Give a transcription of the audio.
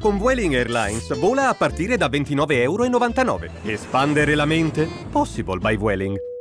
Con Vueling Airlines vola a partire da 29,99 euro. Espandere la mente? Possible by Vueling.